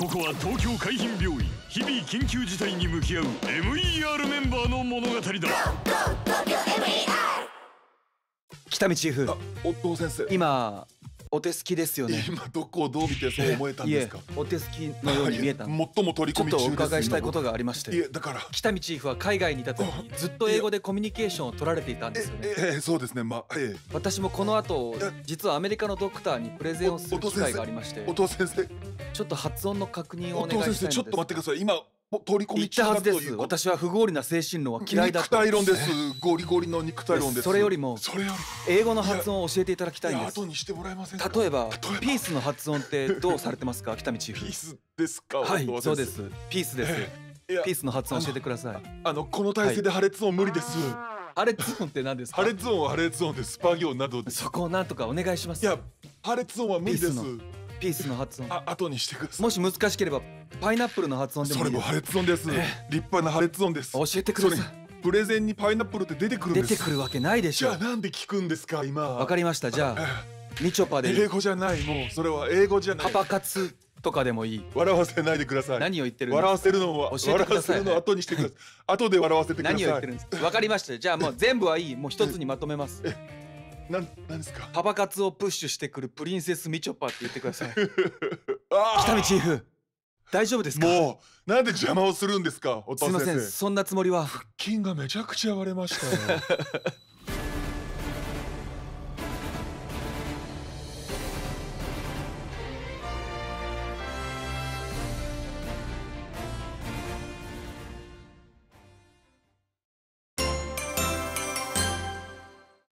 ここは東京海浜病院日々緊急事態に向き合う MER メンバーの物語だ。北見チーフ。あ、お父先生。今お手すきですよね今どこをどう見てそう思えたんですか？お手すきのように見えた最も取り込み中です。ちょっとお伺いしたいことが。がありましいえてだから。北見チーフは海外にいた時ずっと英語でコミュニケーションを取られていたんですよねええそうですね。まあええ私もこの後え実はアメリカのドクターにプレゼンをする機会がありましてお父先生。ちょっと発音の確認をおお願いしたいのですと待ってください。今取り込言みったはずです中だという。私は不合理な精神論は嫌いだった肉体論です。ゴリゴリの肉体論です。それよりも英語の発音を教えていただきたり。いんです後にしてもらえませんか？例えばピースの発音ってどうされてますか？北見チーフピースですか？はいそうですピースですピースの発音教えてくださいあのこの体勢で破裂音無理です。破裂音って何ですか？破裂音は破裂音です。スパ行などです。そこをなんとかお願いしますいや破裂音は無理ですピー。スの発音。あ後にしてください。もし難しければパイナップルの発音でもいいそれも破裂音です。立派な破裂音です。教えてください。プレゼンにパイナップルって出てくるん出です。てくるわけないでしょ。じゃあなんで聞くんですか今。わかりました。じゃあみちょぱで。英語じゃないもうそれは英語じゃない。パパ活とかでもいい。笑わせないでください。何を言ってる笑わせるのは教えてください。笑わせるのは後にしてください。後で笑わせてください。何を言ってるんですか？わかりました。じゃあもう全部はいい。もう一つにまとめますなんなんですか？パパ活をプッシュしてくるプリンセスみちょぱって言ってください。北見チーフ大丈夫ですか？もうなんで邪魔をするんせんすいませんそんなつもりは。筋がめちゃくちゃ割れましたよ